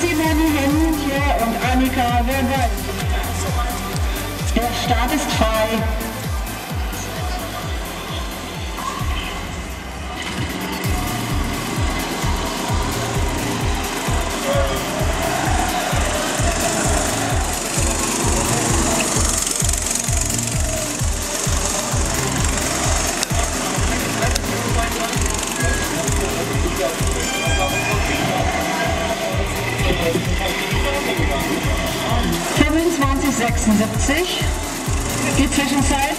Simone Lucia und Annika Werner. Der Start ist frei. 25,76 Die Zwischenzeit